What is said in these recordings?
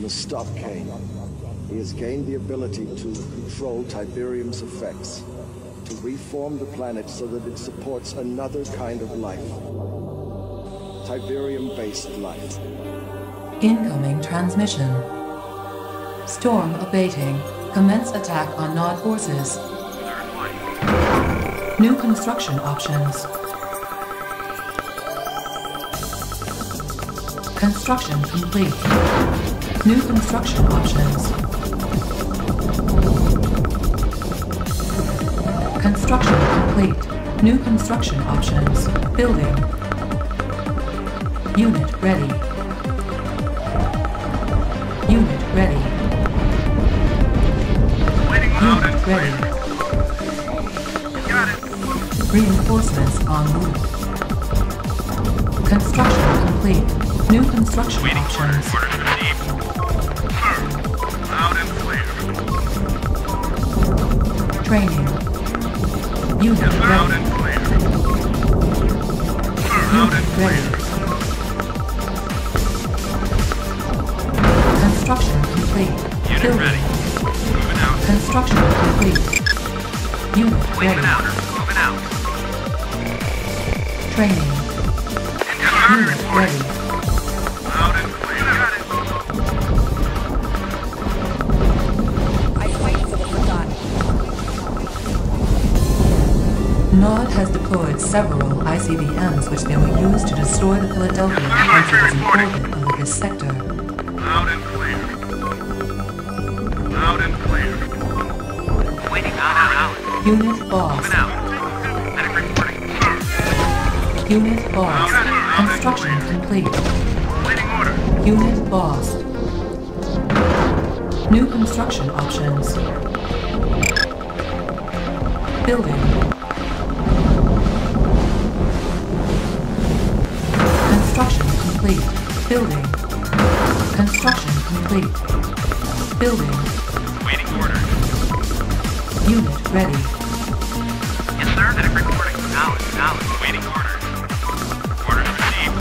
in the stop Kane. He has gained the ability to control Tiberium's effects, to reform the planet so that it supports another kind of life. Tiberium-based life. Incoming transmission. Storm abating. Commence attack on Nod forces. New construction options. Construction complete. New construction options. Construction complete. New construction options. Building. Unit ready. Unit ready. Unit ready. Got it. Reinforcements en route. Construction complete. New construction options. Training. Unit. Loud and clear. Loud and clear. Construction complete. Unit Building. ready. Moving out. Construction complete. Unit Moving ready. out. Moving out. Training. Unit ready. Several ICBMs which they will use to destroy the Philadelphia is in orbit over this sector. Loud and clear. Loud and clear. Waiting out. Out. Out. Unit Moving lost. out. Medic reporting. Sir. Unit lost. Construction complete. Unit lost. New construction options. Building. Complete. Building. Construction complete. Building. Waiting order. Unit ready. Yes, sir. Medic reporting. Knowledge. Knowledge. Waiting order. Orders received.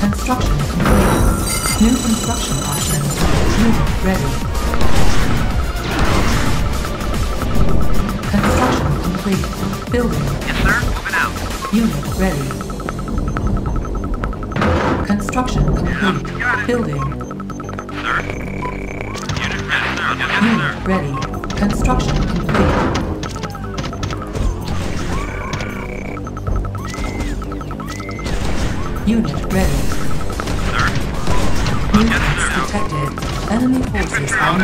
Construction complete. New construction options. Unit ready. Construction complete. Building. Yes, sir. Moving out. Unit ready. Construction complete. it. Building. Sir. Unit ready, sir. Yes, Unit sir. ready. Construction complete. Unit ready. Sir. Mutants detected. Enemy forces on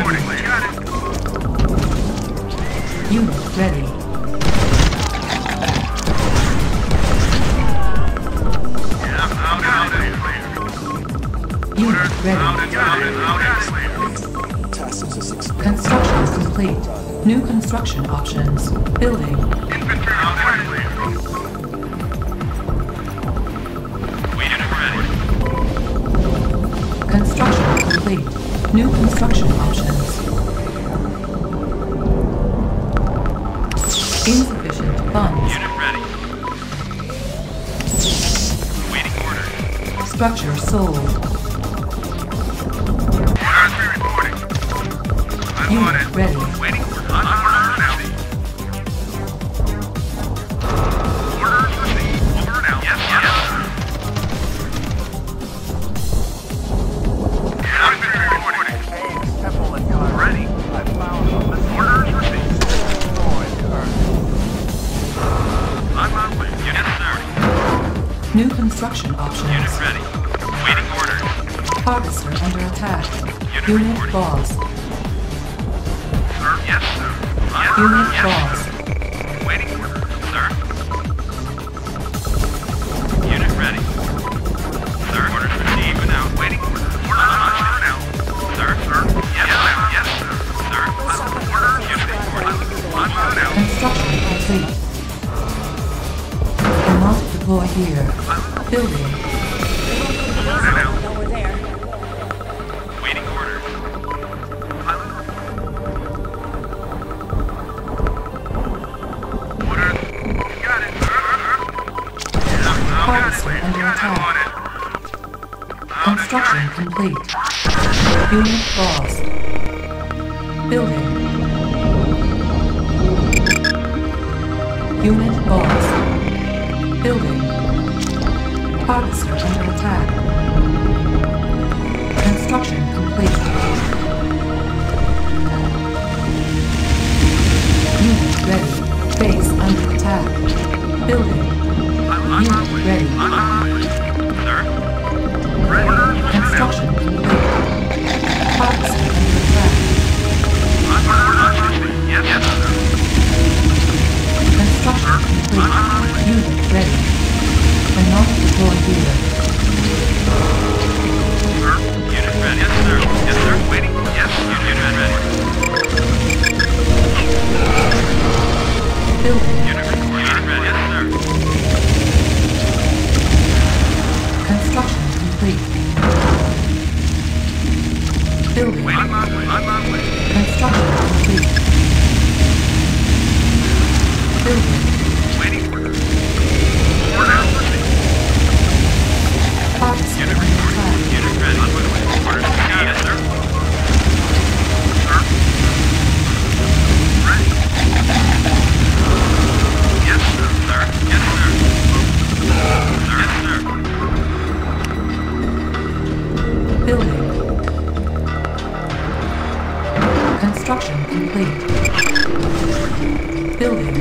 ready. Unit ready. Construction complete. New construction options. Building. Construction complete. New construction options. Insufficient funds. Unit ready. Waiting order. Structure sold. Order reporting. I'm on Unit it. ready. Waiting Unit lost. Sir. Yes, sir. On Unit yes, lost. sir. Waiting orders, sir. Unit ready. Sir. Orders received and out. Waiting. Orders on order now. Sir. Sir. Yes, sir. Yes, sir. Sir. Orders. Unit order now. Construction complete. Cannot deploy here. Building. Building. Harvester under attack. Construction complete. Unit ready. Base under attack. Building. Unit ready. Sir? Ready. Construction complete. Harvester under attack. Yes, sir. Structure complete. Unit ready. Cannot deploy here. Unit ready. Yes, sir. Yes, sir. Waiting. Yes, unit ready. Building. Construction complete. Building.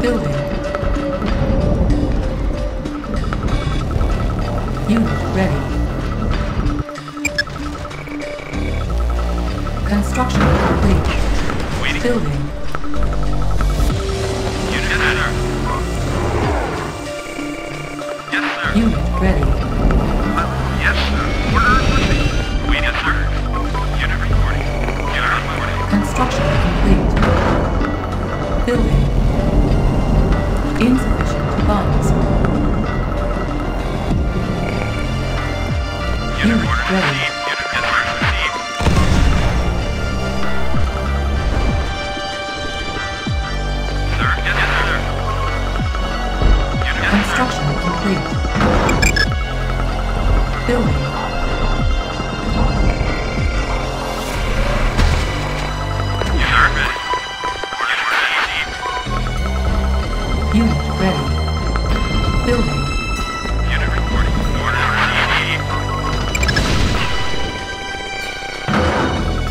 Building. Unit ready. Construction complete. Waiting. Building. Insufficient funds. are ready.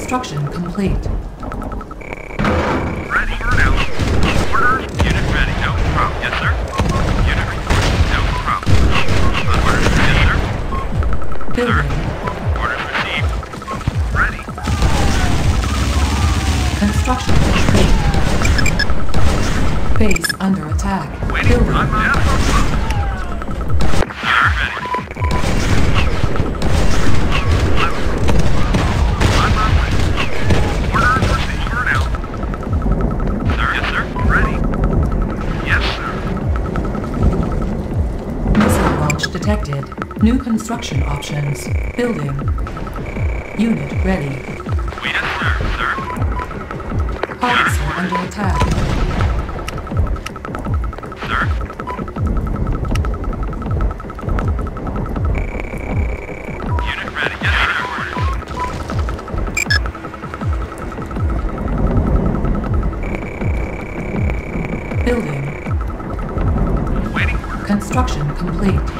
Construction complete. Red here now. Ordered. Building. Sir. Orders received. Ready. Construction complete. Base under New construction options. Building. Unit ready. Wait sir. Hawkinson under attack. Sir. Unit ready. Yes, sir. Building. Construction complete.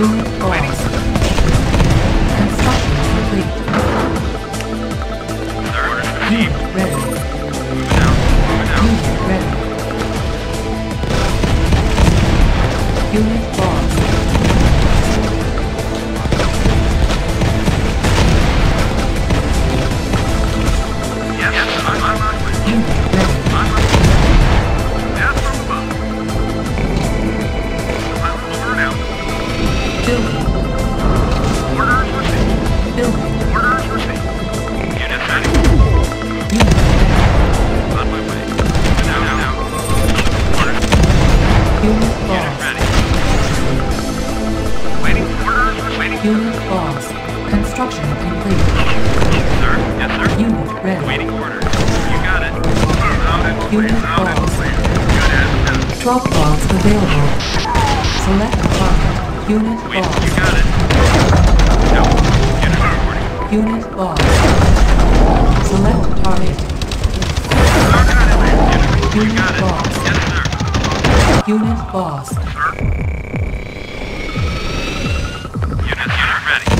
you. Construction complete. Sir? Yes, sir? Unit ready. Waiting orders. You got it. Mounted. Unit lost. Good as Drop pods available. Select fire. Unit Wait, lost. You got it. No. Unit reporting. Unit lost. Select target. Unit, Unit lost. Yes, sir. Unit lost. Sir? Unit, unit ready.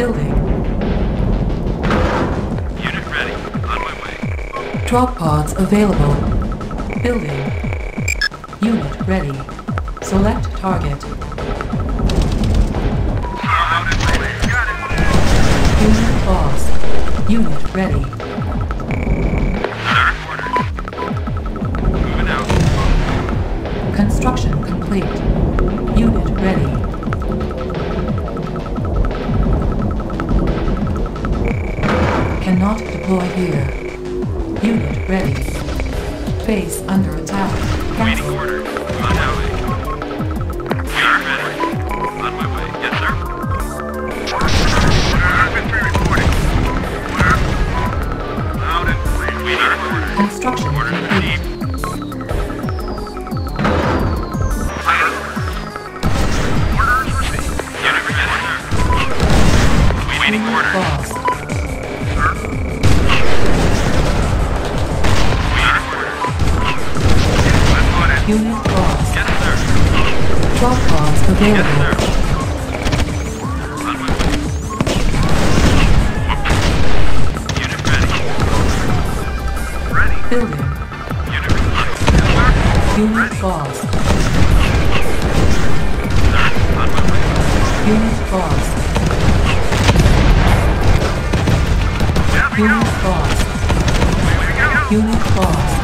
building. Unit ready. On my way. Drop pods available. Building. Unit ready. Select target. Unit lost. Unit ready. deploy here. Unit ready. Base under attack. Waiting order. On out. there we go. Unit lost. Unit lost. Unit lost. Unit lost.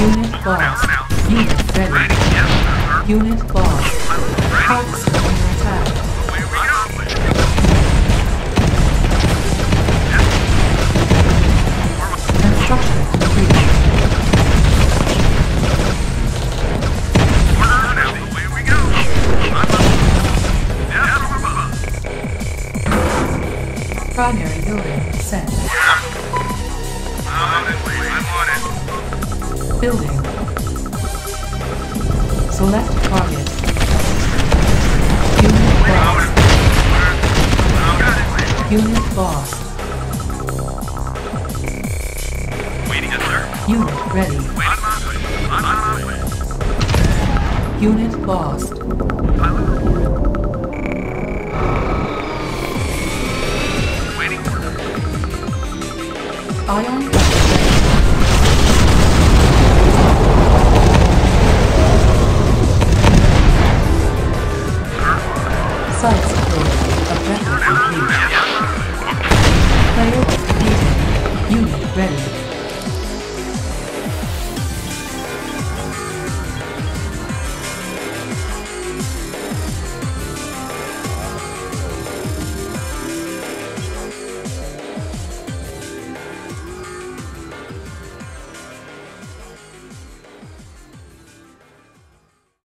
Unit lost. Unit ready. ready. Yes, Unit lost. Hawks under attack. Construction complete. Ion